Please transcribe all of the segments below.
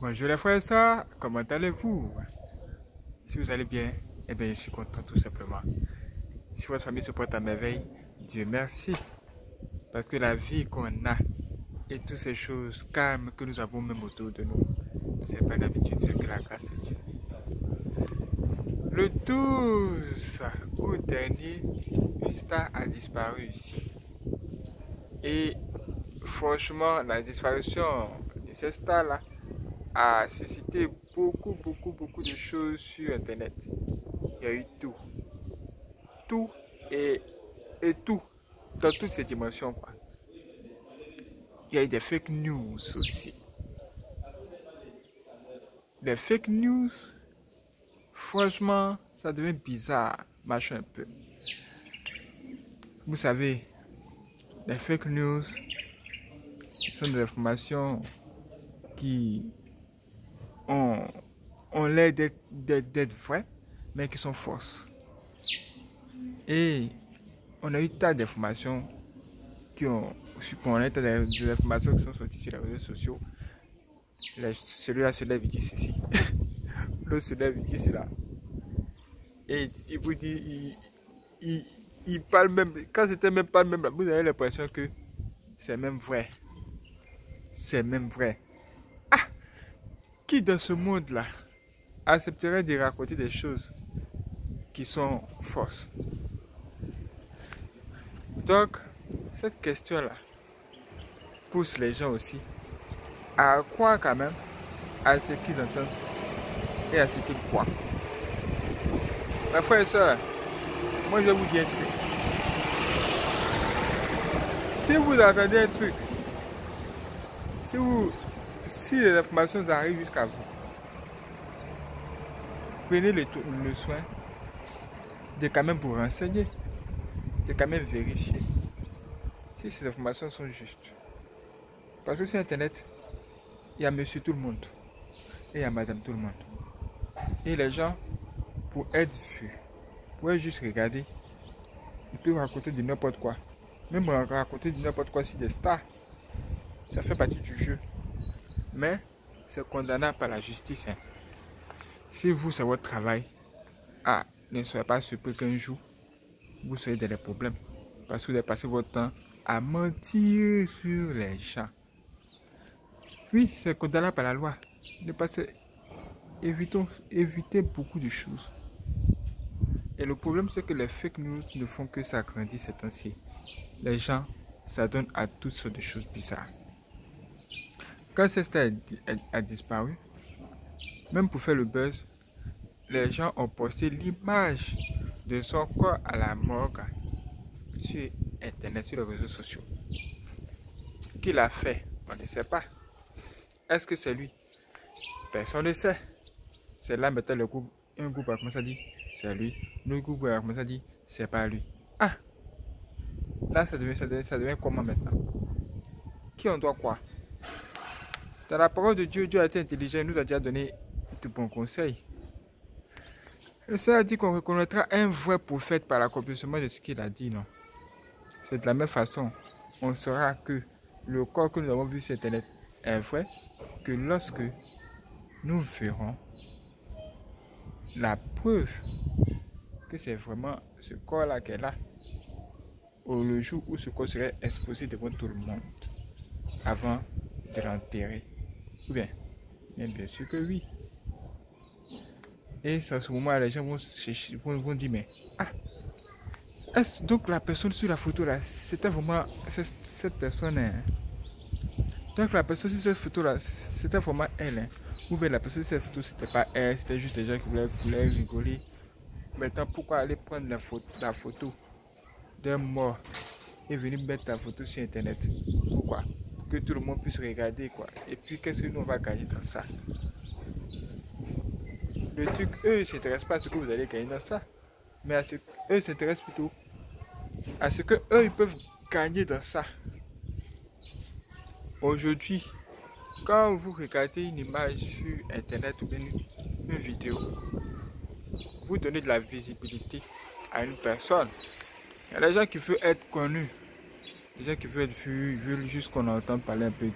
Bonjour les frères et sœurs, comment allez-vous? Si vous allez bien, eh bien je suis content tout simplement. Si votre famille se porte à merveille, Dieu merci. Parce que la vie qu'on a et toutes ces choses calmes que nous avons même autour de nous, c'est pas d'habitude, c'est que la grâce de Dieu. Le 12 août dernier, une star a disparu ici. Et franchement, la disparition de cette star-là a suscité beaucoup, beaucoup, beaucoup de choses sur Internet. Il y a eu tout. Tout et, et tout. Dans toutes ces dimensions. Quoi. Il y a eu des fake news aussi. Les fake news, franchement, ça devient bizarre, machin un peu. Vous savez, les fake news sont des informations qui ont, ont l'air d'être vraies, mais qui sont fausses. Et on a eu tas d'informations qui ont, on a tas d'informations qui sont sorties sur les réseaux sociaux. Celui-là se lève et dit ceci. L'autre se lève et dit cela. Et il vous dit, il, il, parle même, quand c'était même pas le même, vous avez l'impression que c'est même vrai. C'est même vrai. Dans ce monde-là accepterait de raconter des choses qui sont fausses? Donc, cette question-là pousse les gens aussi à croire quand même à ce qu'ils entendent et à ce qu'ils croient. Mes frères et soeurs, moi je vais vous dire un truc. Si vous entendez un truc, si, vous, si les informations arrivent jusqu'à vous, prenez le, soin de quand même vous renseigner, de quand même vérifier si ces informations sont justes. Parce que sur Internet, il y a monsieur tout le monde et il y a madame tout le monde. Et les gens, pour être vus, pour être juste regarder, ils peuvent raconter de n'importe quoi. Même raconter de n'importe quoi sur des stars. Ça fait partie du jeu. Mais c'est condamnable par la justice. Hein. Si vous, c'est votre travail, ah, ne soyez pas surpris qu'un jour, vous soyez dans des problèmes. Parce que vous avez passé votre temps à mentir sur les gens. Oui, c'est condamnable par la loi. Ne passez, évitons, évitez beaucoup de choses. Et le problème, c'est que les fake news ne font que s'agrandir ces temps-ci. Les gens s'adonnent à toutes sortes de choses bizarres. Quand cette a, a, disparu, même pour faire le buzz, les gens ont posté l'image de son corps à la morgue sur Internet, sur les réseaux sociaux. Qui l'a fait? On ne sait pas. Est-ce que c'est lui? Personne ne sait. C'est là maintenant le groupe, un groupe a commencé à dire c'est lui. L'autre groupe a commencé à dire c'est pas lui. Ah Là ça devient, ça devient, ça devient comment maintenant? Qui on doit croire? Dans la parole de Dieu, Dieu a été intelligent, il nous a déjà donné de bons conseils. Le Seigneur a dit qu'on reconnaîtra un vrai prophète par l'accomplissement de ce qu'il a dit, non? C'est de la même façon, on saura que le corps que nous avons vu sur Internet est vrai que lorsque nous verrons la preuve que c'est vraiment ce corps-là qu'elle a, au le jour où ce corps serait exposé devant tout le monde, avant de l'enterrer. Ou bien, bien, sûr que oui. Et à ce moment, les gens vont, vont, vont dire, mais, ah, est-ce donc la personne sur la photo là, c'était vraiment cette, personne hein? Donc la personne sur cette photo là, c'était vraiment elle. Hein? Ou bien la personne sur cette photo, c'était pas elle, c'était juste des gens qui voulaient, rigoler. Maintenant, pourquoi aller prendre la photo, la photo d'un mort et venir mettre ta photo sur internet? Que tout le monde puisse regarder quoi. Et puis, qu'est-ce que nous on va gagner dans ça? Le truc, eux, ils s'intéressent pas à ce que vous allez gagner dans ça. Mais à ce eux s'intéressent plutôt à ce que eux ils peuvent gagner dans ça. Aujourd'hui, quand vous regardez une image sur internet ou une, une vidéo, vous donnez de la visibilité à une personne. Il y a des gens qui veulent être connus, des gens qui veulent veulent juste qu'on entende parler un peu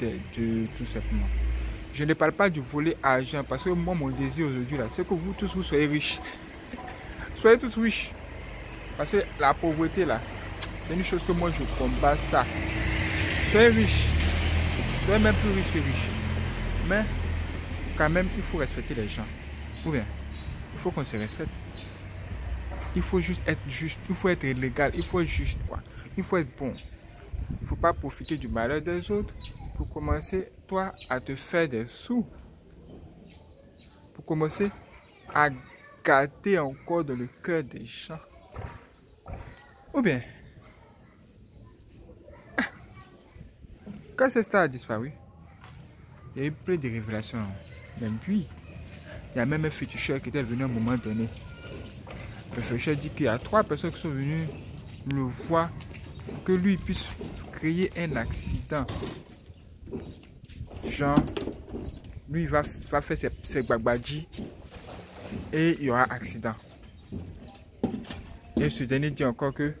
de, tout simplement. Je ne parle pas du volet argent parce que moi, mon désir aujourd'hui, là, c'est que vous tous, vous soyez riches. Soyez tous riches. Parce que la pauvreté, là, c'est une chose que moi, je combats ça. Soyez riches. Soyez même plus riches que riches. Mais, quand même, il faut respecter les gens. Ou bien, il faut qu'on se respecte. Il faut juste être juste. Il faut être légal. Il faut juste. Quoi. Il faut être bon. Il ne faut pas profiter du malheur des autres pour commencer, toi, à te faire des sous. Pour commencer à gâter encore dans le cœur des gens. Ou bien, quand cette star a disparu, il y a eu plein de révélations. Même puis, il y a même un féticheur qui était venu à un moment donné. Le féticheur dit qu'il y a trois personnes qui sont venues le voir que lui puisse créer un accident. Genre, lui va, va faire ses, ses et il y aura accident. Et ce dernier dit encore que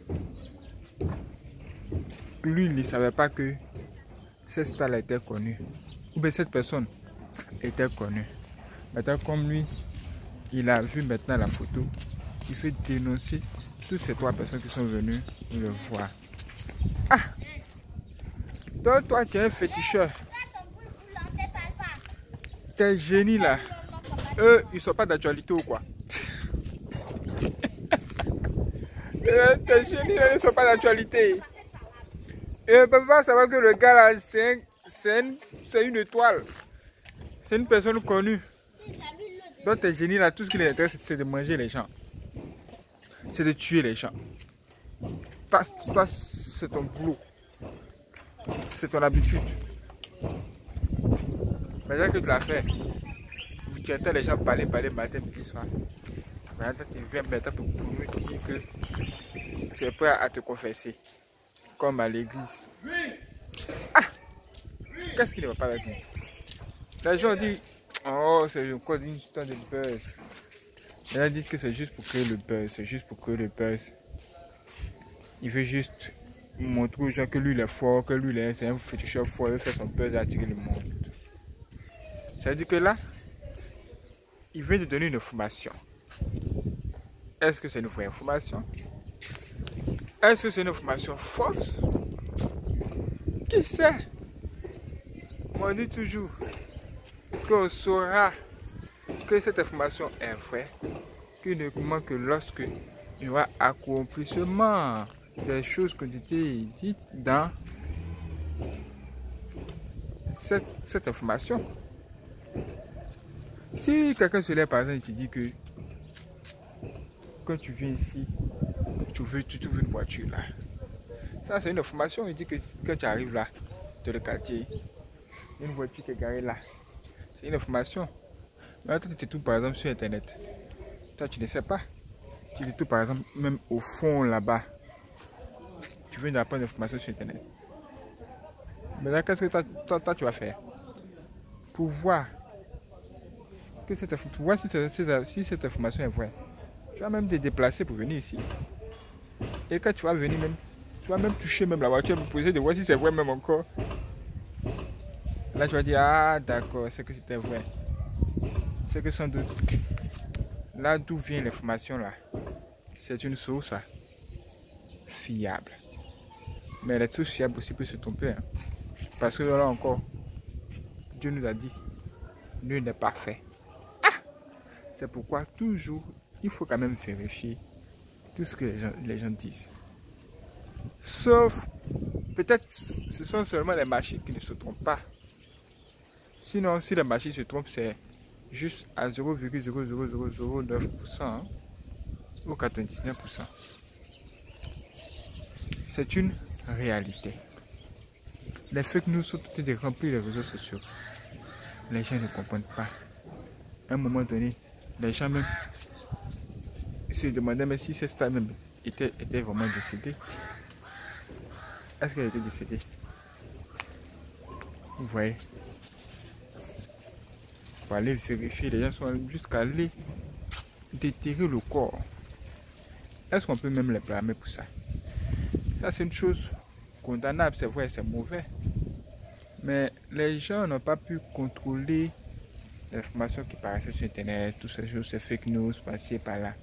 lui ne savait pas que cette star était connue. Ou bien cette personne était connue. Maintenant, comme lui, il a vu maintenant la photo, il fait dénoncer toutes ces trois personnes qui sont venues le voir. Toi, toi, tu es un féticheur. Tes génies là, eux, ils sont pas d'actualité ou quoi? Tes génies là, ils sont pas d'actualité. Et peut pas savoir que le gars là, c'est une, une étoile. C'est une personne connue. Donc tes génies là, tout ce qui les intéresse, c'est de manger les gens. C'est de tuer les gens. Toi, c'est ton boulot. C'est ton habitude. Maintenant que tu l'as fait, tu entends les gens parler, parler matin, midi, soir. Maintenant, tu viens maintenant pour nous dire que tu es prêt à te confesser. Comme à l'église. Ah Qu'est-ce qui ne va pas avec nous? Les gens disent Oh, c'est une histoire de buzz. Les gens disent que c'est juste pour créer le buzz. C'est juste pour créer le buzz. Il veut juste montrer aux gens que lui il est fort, que lui il est, un féticheur fort, il faire son buzz attirer le monde. Ça veut dire que là, il vient de donner une information. Est-ce que c'est une vraie information? Est-ce que c'est une information fausse? Qui sait? On dit toujours qu'on saura que cette information est vraie uniquement que lorsque il aura accomplissement des choses qui ont été dites dans cette, cette information. Si quelqu'un se lève par exemple et te dit que quand tu viens ici, tu veux, tu trouves une voiture là. Ça c'est une information, il dit que quand tu arrives là, dans le quartier, une voiture qui est garée là. C'est une information. Mais toi tu te trouves par exemple sur internet. Toi tu ne sais pas. Tu te par exemple même au fond là-bas. Tu veux apprendre une information sur internet. Là qu'est-ce que toi, toi, tu vas faire? Pour voir que cette, pour si, si, cette information est vraie. Tu vas même te déplacer pour venir ici. Et quand tu vas venir même, tu vas même toucher même la voiture pour poser de voir si c'est vrai même encore. Là tu vas dire, ah d'accord, c'est que c'était vrai. C'est que sans doute, là d'où vient l'information là, c'est une source fiable. Mais les fiables aussi peuvent se tromper. Hein. Parce que là encore, Dieu nous a dit, nul n'est parfait. C'est pourquoi toujours, il faut quand même vérifier tout ce que les gens, disent. Sauf, peut-être ce sont seulement les machines qui ne se trompent pas. Sinon, si les machines se trompent, c'est juste à 0,0009% hein, ou 99%. C'est une réalité. Les fake news sont tous des remplis les réseaux sociaux. Les gens ne comprennent pas. À un moment donné, les gens même se demandaient mais si cette star même était, était vraiment décédée. Est-ce qu'elle était décédée? Vous voyez? Pour aller vérifier, les gens sont jusqu'à aller déterrer le corps. Est-ce qu'on peut même les blâmer pour ça? Ça c'est une chose condamnable, c'est vrai, c'est mauvais. Mais les gens n'ont pas pu contrôler l'information qui paraissait sur Internet, toutes ces choses, ces fake news, passées par là.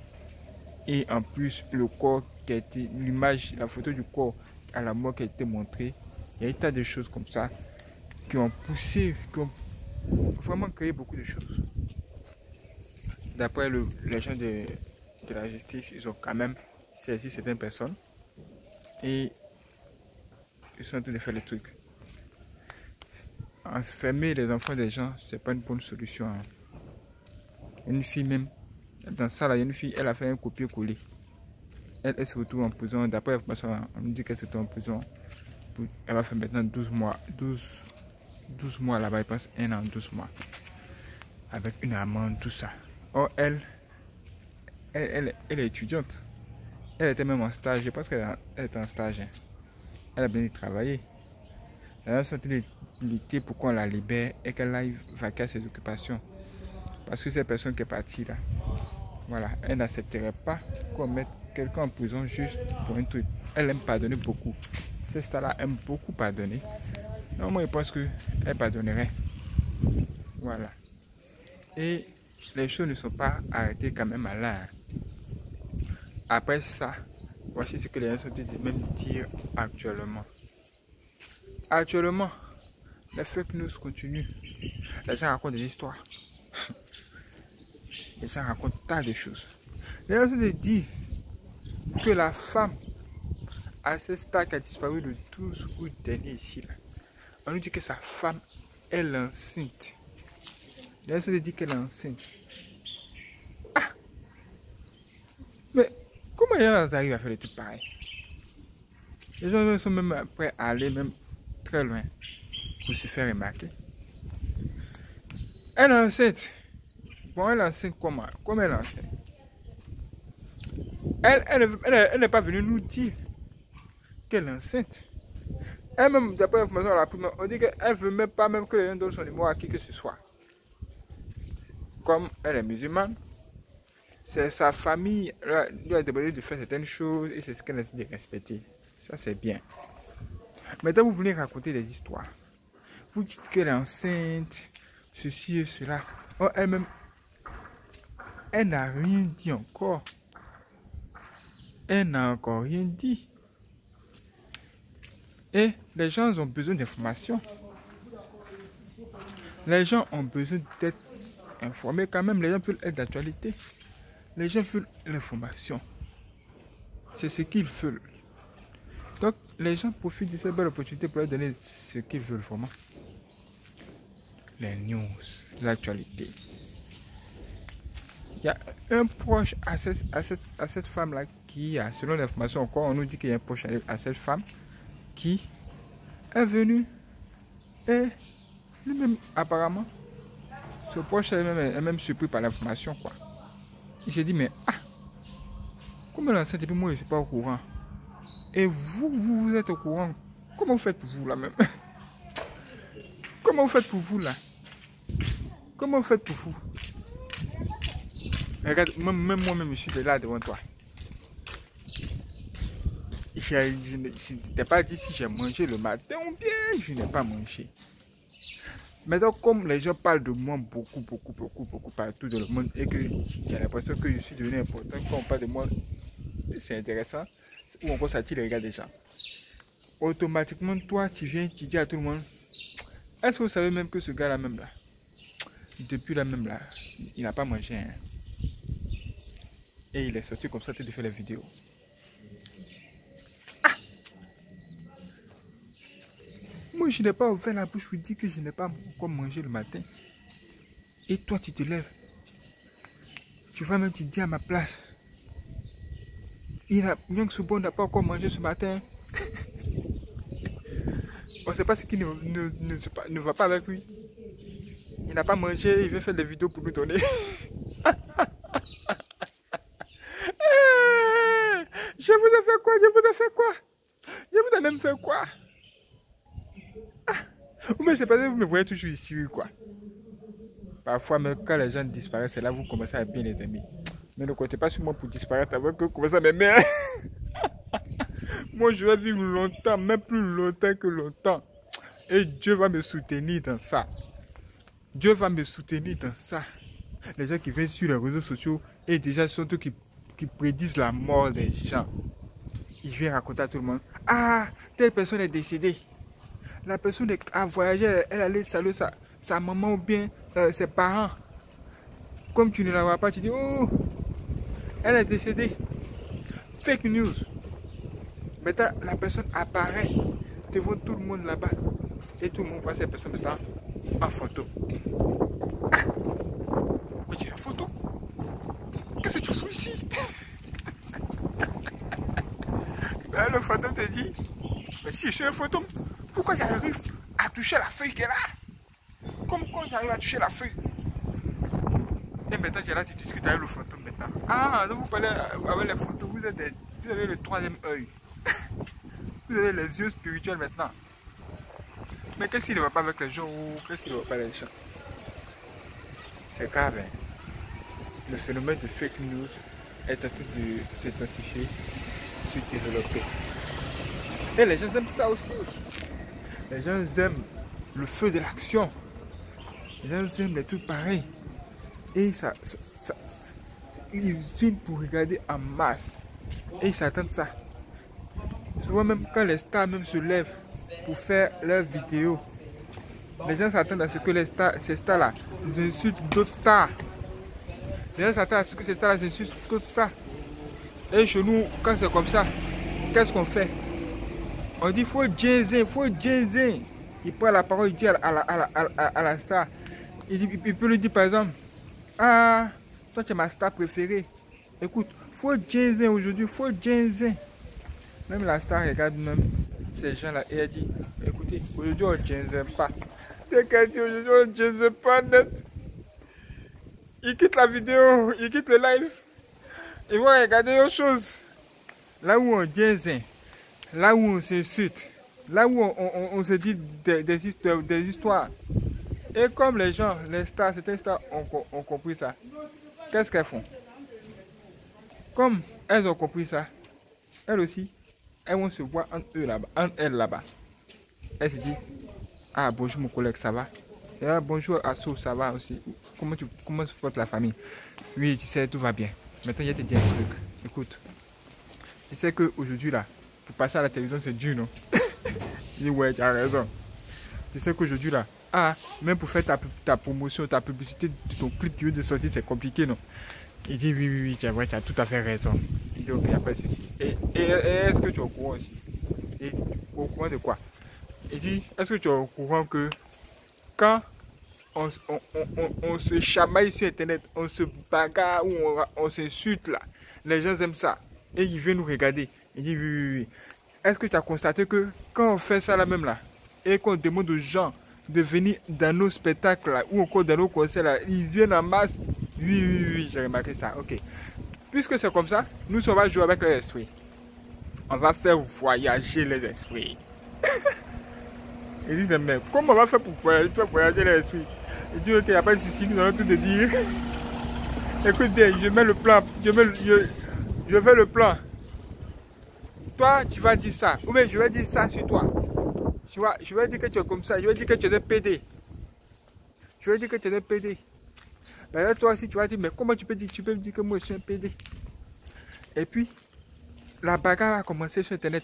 Et en plus, le corps qui a été, l'image, la photo du corps à la mort qui a été montrée, il y a un tas de choses comme ça qui ont poussé, qui ont vraiment créé beaucoup de choses. D'après les gens de la justice, ils ont quand même saisi certaines personnes et ils sont en train de faire les trucs. Enfermer les enfants des gens, c'est pas une bonne solution. Hein. Une fille même, dans ça là, il y a une fille, elle a fait un copier-coller. Elle, elle, se retrouve en prison. D'après l'information, on me dit qu'elle se en prison. Elle va faire maintenant 12 mois. 12, 12 mois là-bas, elle passe un an, 12 mois. Avec une amende, tout ça. Or, elle, elle, elle, est étudiante. Elle était même en stage. Je pense qu'elle est en stage. Elle a bien travaillé. Elle a sorti de lutter pour qu'on la libère et qu'elle aille vaquer à ses occupations. Parce que cette personne qui est partie là, voilà, elle n'accepterait pas qu'on mette quelqu'un en prison juste pour un truc. Elle aime pardonner beaucoup. Cette star-là aime beaucoup pardonner. Non, moi, je pense qu'elle pardonnerait. Voilà. Et les choses ne sont pas arrêtées quand même à là. Après ça, voici ce que les gens sont même dire actuellement. Actuellement, les fake news continuent. Les gens racontent des histoires. Les gens racontent tas de choses. Les gens se disent que la femme à ce stade qui a disparu le 12 août dernier ici, là, on nous dit que sa femme est enceinte. Les gens se disent qu'elle est enceinte. Ah Mais comment les gens arrivent à faire des trucs pareils Les gens sont même prêts à aller même très loin pour se faire remarquer. Elle est enceinte. Bon, elle est enceinte comment Comment elle est enceinte Elle, elle, n'est pas venue nous dire qu'elle est enceinte. Elle-même, d'après l'information la première, on dit qu'elle ne veut même pas même que les gens donnent son numéro à qui que ce soit. Comme elle est musulmane, c'est sa famille lui a demandé de faire certaines choses et c'est ce qu'elle a dit de respecter. Ça, c'est bien. Maintenant, vous voulez raconter des histoires. Vous dites qu'elle est enceinte, ceci et cela. Oh, elle-même, elle n'a rien dit encore. Elle n'a encore rien dit. Et les gens ont besoin d'informations. Les gens ont besoin d'être informés quand même. Les gens veulent être d'actualité. Les gens veulent l'information. C'est ce qu'ils veulent. Donc, les gens profitent de cette belle opportunité pour leur donner ce qu'ils veulent vraiment. Les news, l'actualité. Il y a un proche à cette, à cette, à cette femme-là qui a, selon l'information encore, on nous dit qu'il y a un proche à cette femme qui est venu et lui-même, apparemment, ce proche est même, est même surpris par l'information, quoi. Il s'est dit, mais ah, comment l'enceinte et moi je ne suis pas au courant? Et vous, vous, vous êtes au courant? Comment vous faites pour vous là même? Comment vous faites pour vous là? Comment vous faites pour vous? Regarde, même moi-même, je suis là devant toi. Je ne t'ai pas dit si j'ai mangé le matin ou bien je n'ai pas mangé. Maintenant, comme les gens parlent de moi beaucoup, beaucoup, beaucoup, beaucoup partout dans le monde et que j'ai l'impression que je suis devenu important, quand on parle de moi, c'est intéressant, ou encore ça attire les regards des gens. Automatiquement, toi, tu viens, tu dis à tout le monde, est-ce que vous savez même que ce gars-là même là, depuis là même là, il n'a pas mangé. Hein? Et il est sorti comme ça, tu de faire la vidéo. Moi, je n'ai pas ouvert la bouche pour dire que je n'ai pas encore mangé le matin. Et toi, tu te lèves. Tu vas même te dire à ma place. Il a, ce bon n'a pas encore mangé ce matin. On ne sait pas ce qui ne, ne, ne, va pas avec lui. Il n'a pas mangé, il veut faire des vidéos pour nous donner. je vous ai fait quoi? Je vous ai fait quoi? Je vous ai même fait quoi? C'est parce que vous me voyez toujours ici, quoi. Parfois, même quand les gens disparaissent, c'est là que vous commencez à bien les aimer. Mais ne comptez pas sur moi pour disparaître avant que vous commencez à m'aimer. moi, je vais vivre longtemps, même plus longtemps que longtemps. Et Dieu va me soutenir dans ça. Dieu va me soutenir dans ça. Les gens qui viennent sur les réseaux sociaux et déjà sont qui, qui prédisent la mort des gens. Ils viennent raconter à tout le monde. Ah, telle personne est décédée. La personne a voyagé, elle allait saluer sa, maman ou bien euh, ses parents. Comme tu ne la vois pas, tu dis, oh, elle est décédée. Fake news. Maintenant, la personne apparaît devant tout le monde là-bas. Et tout le monde voit cette personne maintenant en photo. Ah Mais tu photo? Qu'est-ce que tu fous ici? Ben, Le fantôme te dit si je suis un fantôme, pourquoi j'arrive à toucher la feuille qui est là Comme quand j'arrive à toucher la feuille. Et maintenant, j'ai là, tu discutes avec le fantôme maintenant. Ah, donc vous parlez avec les fantômes, vous, êtes vous avez le troisième œil. vous avez les yeux spirituels maintenant. Mais qu'est-ce qui ne va pas avec les gens? Ou qu'est-ce qui ne va pas avec les gens? C'est grave. Hein? Le phénomène de fake news est en train de s'intensifier, se développer. Et les gens aiment ça aussi. Les gens aiment le feu de l'action. Les gens aiment les trucs pareils. Et ils viennent pour regarder en masse. Et ils s'attendent ça. Souvent même quand les stars même se lèvent pour faire leurs vidéos, les gens s'attendent à ce que les stars, ces stars-là insultent d'autres stars. Les gens s'attendent à ce que ces stars-là insultent d'autres stars. Et chez nous, quand c'est comme ça, qu'est-ce qu'on fait? On dit faut il faut jazzer. Il prend la parole, il dit à la, à la, à la, star. Il, peut lui dire par exemple, ah, toi tu es ma star préférée. Écoute, faut jazzer aujourd'hui, faut jazzer. Même la star regarde même ces gens-là et elle dit, écoutez, aujourd'hui on jazz pas. C'est qu'elle dit aujourd'hui on jazz pas net. Il quitte la vidéo, il quitte le live. Il va regarder autre chose. Là où on jazz, là où on s'insulte, là où on, se dit des, histoires. Et comme les gens, les stars, certains stars ont, ont compris ça, qu'est-ce qu'elles font? Comme elles ont compris ça, elles aussi, elles vont se voir entre eux là-bas, elles là-bas. Elles se disent, ah bonjour mon collègue, ça va? Et ah, Bonjour Asso, ça va aussi? Comment tu comment se porte la famille? Oui, tu sais, tout va bien. Maintenant, je te dis un truc. Écoute, tu sais qu'aujourd'hui là, pour passer à la télévision, c'est dur, non? Je dis, ouais, tu as raison. Tu sais qu'aujourd'hui là, ah, même pour faire ta, ta, promotion, ta publicité ton clip qui vient de sortir, c'est compliqué, non? Il dit oui, oui, oui, tu as, tout à fait raison. Il dit ok, il n'y. Et, et, est-ce que tu es au courant aussi? Au courant de quoi? Il dit, est-ce que tu es au courant que quand on, on, on, on se chamaille sur Internet, on se bagarre ou on, s'insulte là, les gens aiment ça. Et ils viennent nous regarder. Il dit oui, oui, oui. Est-ce que tu as constaté que quand on fait ça là même là, et qu'on demande aux gens de venir dans nos spectacles là, ou encore dans nos concerts là, ils viennent en masse? Oui, oui, oui, j'ai remarqué ça. Ok. Puisque c'est comme ça, nous on va jouer avec les esprits. On va faire voyager les esprits. Ils disent, mais comment on va faire pour voyager, les esprits? Ils disent, ok, il n'y a pas de souci, nous allons tout te dire. Écoute bien, je mets le plan, je, mets, je fais le plan. Toi, tu vas dire ça. Ou bien je vais dire ça sur toi. Tu vois, je vais dire que tu es comme ça. Je vais dire que tu es un PD. Je vais dire que tu es un PD. Ben là, toi aussi, tu vas dire, mais comment tu peux dire, tu peux me dire que moi je suis un PD Et puis, la bagarre va commencer sur Internet.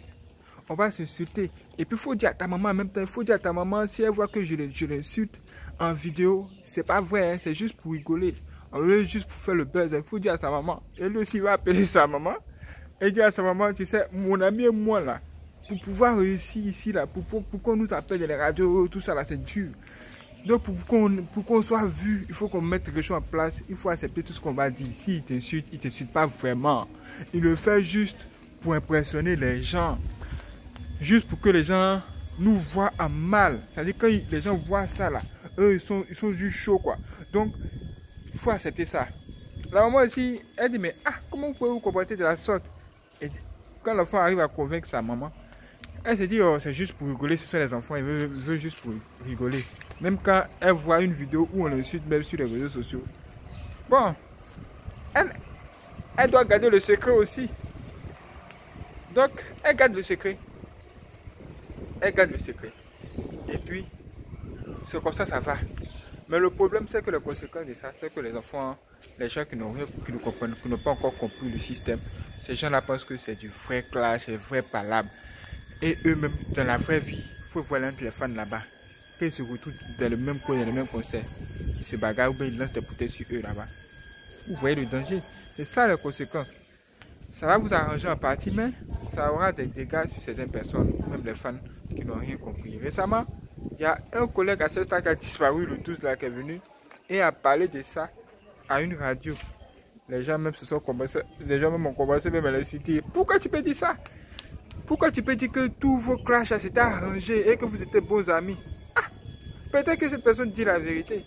On va s'insulter. Et puis, il faut dire à ta maman en même temps, il faut dire à ta maman, si elle voit que je l'insulte en vidéo, c'est pas vrai, hein, c'est juste pour rigoler. On veut juste pour faire le buzz. Il faut dire à ta maman. Et lui aussi va appeler sa maman. Et dire à sa maman, tu sais, mon ami et moi là, pour pouvoir réussir ici, là, pour, pour, qu'on nous appelle dans les radios, tout ça, là, c'est dur. Donc, pour qu'on soit vu, il faut qu'on mette quelque chose en place. Il faut accepter tout ce qu'on va dire. S'il t'insulte, il ne t'insulte pas vraiment. Il le fait juste pour impressionner les gens. Juste pour que les gens nous voient en mal. C'est-à-dire, quand les gens voient ça, là, eux, ils sont, ils sont juste chauds, quoi. Donc, il faut accepter ça. La maman aussi, elle dit, mais ah, comment vous pouvez vous comporter de la sorte? Quand l'enfant arrive à convaincre sa maman, elle se dit, oh, c'est juste pour rigoler, ce sont les enfants, ils veulent, juste pour rigoler. Même quand elle voit une vidéo où on l'insulte même sur les réseaux sociaux. Bon, elle, elle doit garder le secret aussi. Donc, elle garde le secret. Elle garde le secret. Et puis, c'est comme ça, ça va. Mais le problème, c'est que les conséquences de ça, c'est que les enfants, les gens qui n'ont qui ne comprennent, qui n'ont pas encore compris le système, ces gens-là pensent que c'est du vrai clash, c'est vrai palabre. Et eux-mêmes, dans la vraie vie, il faut voir un téléphone là-bas. Qu'ils se retrouvent dans le même coin, dans le même concert. Ils se bagarrent ou bien ils lancent des bouteilles sur eux là-bas. Vous voyez le danger. C'est ça les conséquences. Ça va vous arranger en partie, mais ça aura des dégâts sur certaines personnes, même les fans qui n'ont rien compris. Récemment, il y a un collègue à cette qui a disparu le 12 là qui est venu et a parlé de ça à une radio. Les gens même se sont commencé, les gens même ont commencé même à le citer. Pourquoi tu peux dire ça? Pourquoi tu peux dire que tous vos clashs s'étaient arrangés et que vous étiez bons amis? Ah, Peut-être que cette personne dit la vérité.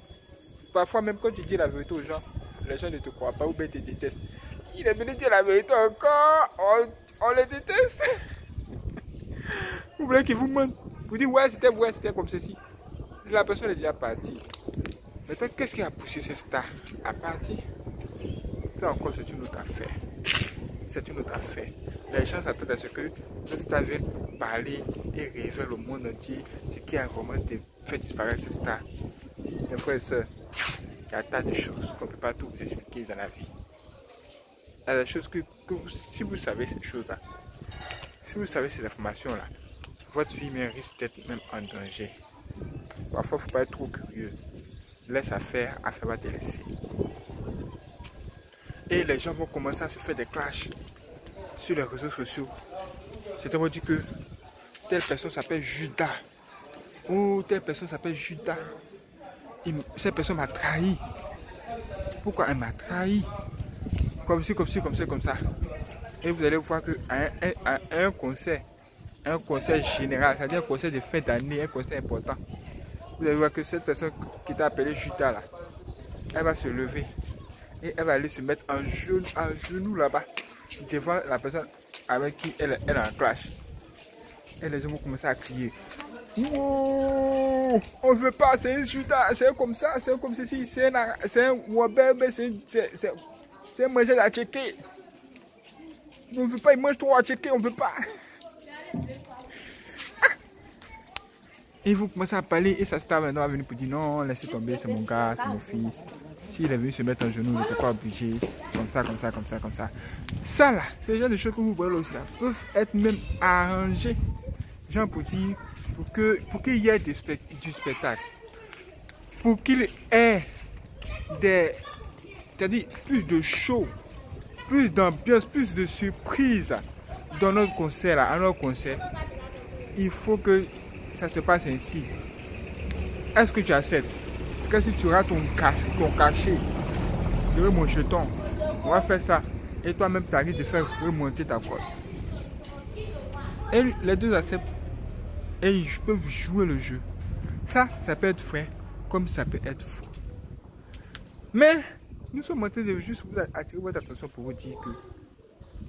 Parfois même quand tu dis la vérité aux gens, les gens ne te croient pas ou bien te détestent. Il est venu dire la vérité encore, on, on les déteste. vous voulez qu'il vous mente Vous dites ouais c'était vrai, c'était comme ceci. La personne est déjà partie. Maintenant qu'est-ce qui a poussé ce star à partir? Ça encore c'est une autre affaire. C'est une autre affaire. Les gens s'attendent à ce que ce star vienne parler et révéler le monde entier ce qui a vraiment fait disparaître ce star. Mes frères et sœurs, il y a tas de choses qu'on ne peut pas tout vous expliquer dans la vie. Il y a des choses que, si vous savez ces choses-là, si vous savez ces informations-là, votre vie risque d'être même en danger. Parfois, il ne faut pas être trop curieux. Laisse à faire, affaire va te laisser. Et les gens vont commencer à se faire des clashs sur les réseaux sociaux. C'est à dire que telle personne s'appelle Judas. Ou telle personne s'appelle Judas cette personne m'a trahi. Pourquoi elle m'a trahi? Comme ci, comme ci, comme ça, comme ça. Et vous allez voir qu'à un, concert, un concert général, c'est-à-dire un concert de fin d'année, un concert important, vous allez voir que cette personne qui t'a appelé Juta là, elle va se lever et elle va aller se mettre en genou, en genou là-bas devant la personne avec qui elle, elle est en clash. Et les hommes vont commencer à crier. Wow, on veut pas, c'est un Judas, c'est comme ça, c'est comme ceci, c'est un, c'est un c'est un manger à checker. On veut pas, il mange trop à checker, on veut pas. Et vous commencez à parler et ça star maintenant à venir pour dire non, laissez tomber, c'est mon gars, c'est mon fils. S'il est venu se mettre en genou, il n'était pas obligé. Comme ça, comme ça, comme ça, comme ça. Ça là, c'est le genre de choses que vous voyez aussi là, peuvent être même arrangées. Genre pour dire, pour qu'il pour y ait du, spectacle, pour qu'il ait des, c'est-à-dire plus de show, plus d'ambiance, plus de surprise dans notre concert, à notre concert, il faut que ça se passe ainsi. Est-ce que tu acceptes? Que si tu auras ton, ton cachet, de mon jeton, on va faire ça. Et toi-même, tu arrives de faire remonter ta cote. Et les deux acceptent et je peux jouer le jeu. Ça, ça peut être vrai comme ça peut être faux. Mais nous sommes en train de juste vous attirer votre attention pour vous dire que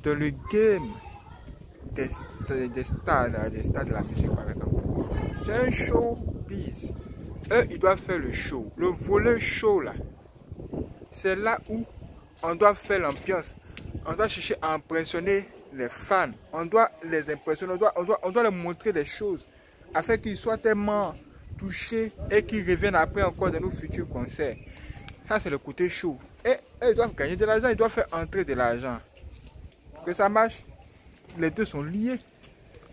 dans le game des, des, stars, des stars de la musique par exemple, c'est un show biz. Eux, ils doivent faire le show. Le volet show là, c'est là où on doit faire l'ambiance. On doit chercher à impressionner les fans. On doit les impressionner. On doit, leur montrer des choses afin qu'ils soient tellement touchés et qu'ils reviennent après encore dans nos futurs concerts. Ça, c'est le côté chaud. Et, ils doivent gagner de l'argent, ils doivent faire entrer de l'argent. Que ça marche, les deux sont liés.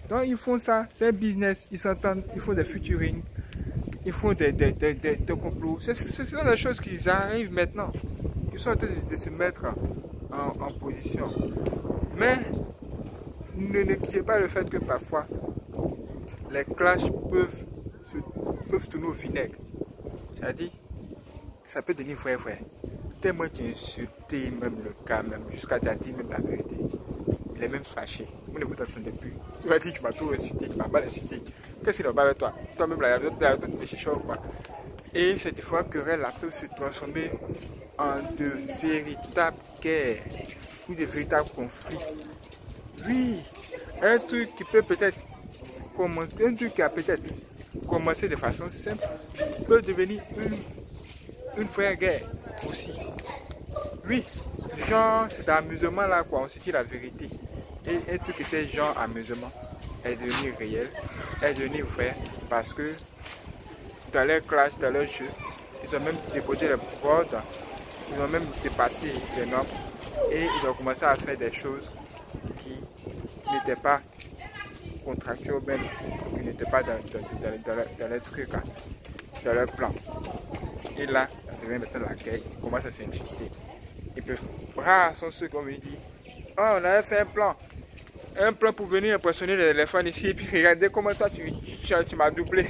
Donc, ils font ça, c'est un business, ils s'entendent, ils font des futurings, ils font des, des, des, complots. Ce sont des choses qui arrivent maintenant, qui sont en train de, se mettre en, en position. Mais ne négligez pas le fait que parfois, les clashs peuvent, peuvent tourner au vinaigre. C'est-à-dire, ça peut devenir vrai, vrai. Tellement tu insulté même le cas, même jusqu'à dire même la vérité. Il est même fâché. Vous ne vous attendez plus. Il va dire tu m'as tout insulté, tu m'as mal insulté. Qu'est-ce qu'il a pas avec toi? Toi-même, là, il y a d'autres méchants quoi. Et cette fois, querelle peut se transformer en de véritables guerres ou de véritables conflits. Oui, un truc qui peut peut-être commencer, un truc qui a peut-être commencé de façon simple peut devenir une, une vraie guerre aussi. Oui, genre, c'est amusement là quoi, on se dit la vérité. Et un truc qui était genre amusement est devenu réel, est devenu vrai parce que dans leur classe, dans leur jeu. Ils ont même déposé les bords, ils ont même dépassé les normes et ils ont commencé à faire des choses qui n'étaient pas contractuelles même, qui n'étaient pas dans, dans, dans, leur truc, hein, dans leur plan. Et là, ça devient maintenant la guerre, ils commencent à s'inquiéter. Et puis, rares sont ceux qui ont dit, oh, on avait fait un plan, un plan pour venir impressionner les éléphants ici, et puis regardez comment toi tu, m'as doublé.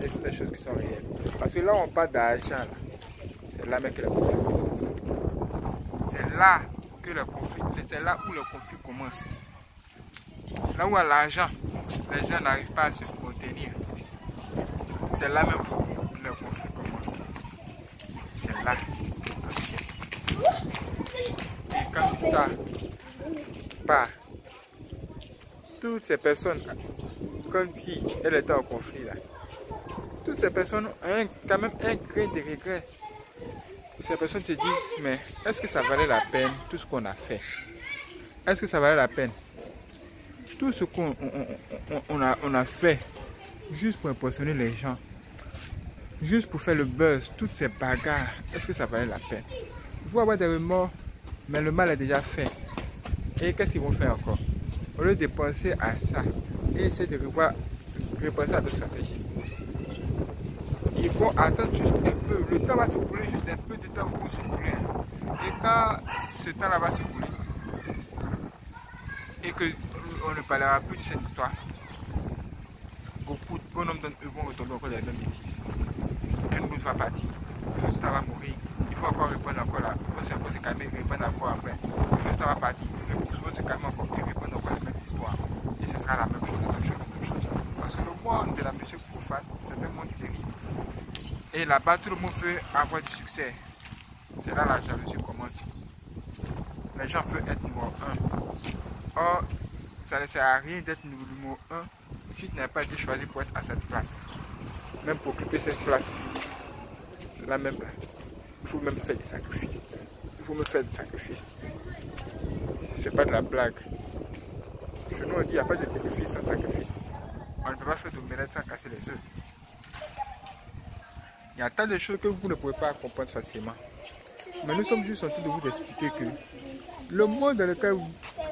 C'est des choses qui sont réelles. Parce que là, on parle d'argent. C'est là même que le conflit commence. C'est là que le conflit, c'est là où le conflit commence. Là où a l'argent, les gens n'arrivent pas à se contenir. C'est là même où le conflit commence. C'est là que le Et quand l'histoire part, toutes ces personnes, comme si elles étaient en conflit là, toutes ces personnes ont quand même un grain de regret. Ces personnes se disent, mais est-ce que ça valait la peine tout ce qu'on a fait? Est-ce que ça valait la peine? Tout ce qu'on on, a, a fait juste pour impressionner les gens, juste pour faire le buzz, toutes ces bagarres, est-ce que ça valait la peine? Il faut avoir des remords, mais le mal est déjà fait. Et qu'est-ce qu'ils vont faire encore? Au lieu de penser à ça et essayer de revoir, repenser à d'autres stratégies. Il faut attendre juste un peu. Le temps va se couler, juste un peu de temps pour se couler. Et quand ce temps-là va se couler, et qu'on ne parlera plus de cette histoire, beaucoup de bonhommes d'entre eux vont retomber encore dans les mêmes bêtises. Un autre va partir, un autre va mourir. Il faut encore répondre encore là. Il faut se calmer, répondre encore après. Un autre va partir, il faut se calmer encore et répondre encore la même histoire. Et ce la même chose, la même chose, la même chose. Parce que le monde de la musique profane, c'est un monde terrible. Et là-bas, tout le monde veut avoir du succès. C'est là la jalousie commence. Les gens veulent être numéro 1. Or, ça ne sert à rien d'être numéro 1 si tu n'as pas été choisi pour être à cette place. Même pour occuper cette place. Là même, il faut même faire des sacrifices. Il faut me faire des sacrifices. C'est pas de la blague. Chez nous, on dit qu'il n'y a pas de bénéfice sans sacrifice. On ne peut pas faire de mérite sans casser les œufs. Il y a tant de choses que vous ne pouvez pas comprendre facilement. Mais nous sommes juste en train de vous expliquer que le monde dans lequel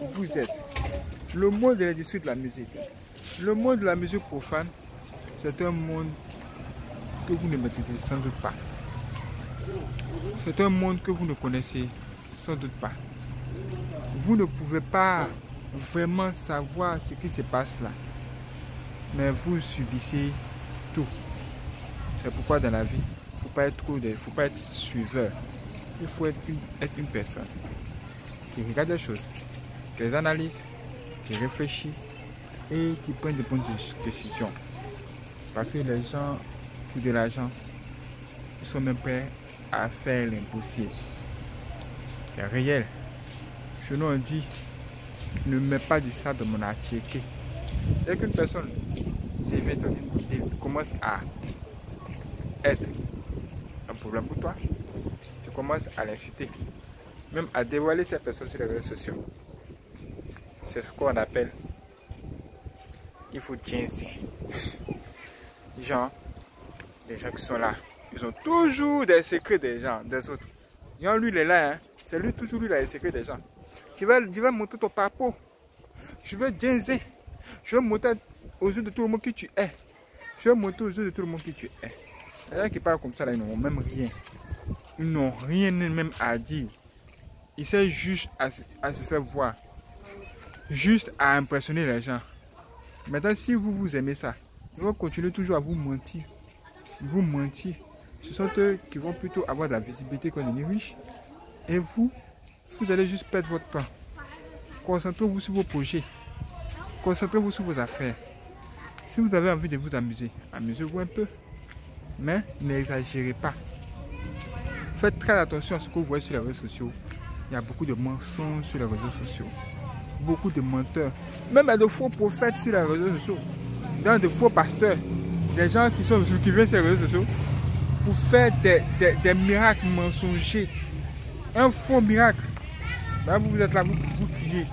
vous êtes, le monde de l'industrie de la musique, le monde de la musique profane, c'est un monde que vous ne maîtrisez sans doute pas. C'est un monde que vous ne connaissez sans doute pas. Vous ne pouvez pas vraiment savoir ce qui se passe là. Mais vous subissez tout. C'est pourquoi dans la vie, il ne faut pas être trop, faut pas être suiveur. Il faut être une, être une personne qui regarde les choses, qui les analyse, qui réfléchit et qui prend de bonnes décisions. Parce que les gens qui de l'argent, ils sont même prêts à faire l'impossible. C'est réel. Chez nous, on dit, ne mets pas du sang de mon attiéké. Dès qu'une personne commence à être un problème pour toi, tu commences à l'inciter, même à dévoiler cette personne sur les réseaux sociaux. C'est ce qu'on appelle il faut ginseng. Genre, les gens qui sont là, ils ont toujours des secrets des gens, des autres. Lui, il est là, c'est lui, toujours lui, a les secrets des gens. Je vais, je ton parcours. Je vais ginseng. Je vais monter aux yeux de tout le monde qui tu es. Je vais monter aux yeux de tout le monde qui tu es. Les gens qui parlent comme ça, là, ils n'ont même rien. Ils n'ont rien même à dire. Ils servent juste à, à se faire voir. Juste à impressionner les gens. Maintenant, si vous vous aimez ça, ils vont continuer toujours à vous mentir. Vous mentir. Ce sont eux qui vont plutôt avoir de la visibilité quand on est riche. Et vous, vous allez juste perdre votre temps. Concentrez-vous sur vos projets. Concentrez-vous sur vos affaires. Si vous avez envie de vous amuser, amusez-vous un peu. Mais n'exagérez pas. Faites très attention à ce que vous voyez sur les réseaux sociaux. Il y a beaucoup de mensonges sur les réseaux sociaux beaucoup de menteurs, même de faux prophètes sur les réseaux sociaux, dans de faux pasteurs, des gens qui sont qui viennent sur les réseaux sociaux pour faire des, des, miracles mensongers. Un faux miracle. Là, vous, êtes là, vous, vous criez.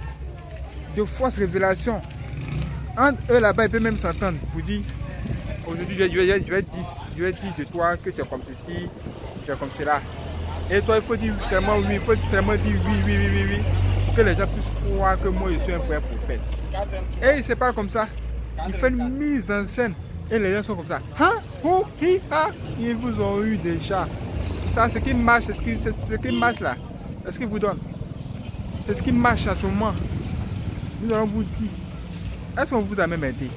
De fausses révélations. Entre eux là-bas, ils peuvent même s'entendre pour dire Aujourd'hui, je, vais, je, je vais dire de toi que tu es comme ceci, tu es comme cela. Et toi, il faut dire seulement oui, il faut seulement dire oui, oui, oui, oui, oui, pour que les gens puissent croire que moi, je suis un vrai prophète. Et c'est pas comme ça. Il fait une mise en scène. Et les gens sont comme ça. Hein? Oh, qui, ils vous ont eu déjà. Ça, ce qui marche, ce qui, ce qui marche là. C'est ce qu'il vous donne. C'est ce qui marche à ce moment. Nous allons vous dire. Est-ce qu'on vous a même aidé?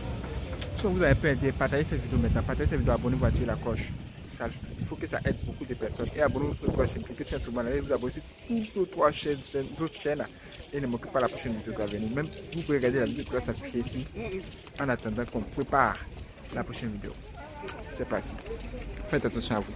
Si on vous a pas aidé, partagez cette vidéo maintenant. Partagez cette vidéo, abonnez-vous, activez la cloche. Il faut que ça aide beaucoup de personnes. Et abonnez-vous sur la chaîne. Cliquez sur vous abonner sur toutes les trois chaînes, autres chaînes. Et ne manquez pas la prochaine vidéo qui va venir. Même vous pouvez regarder la vidéo qui va s'afficher ici. En attendant qu'on prépare la prochaine vidéo. C'est parti. Faites attention à vous.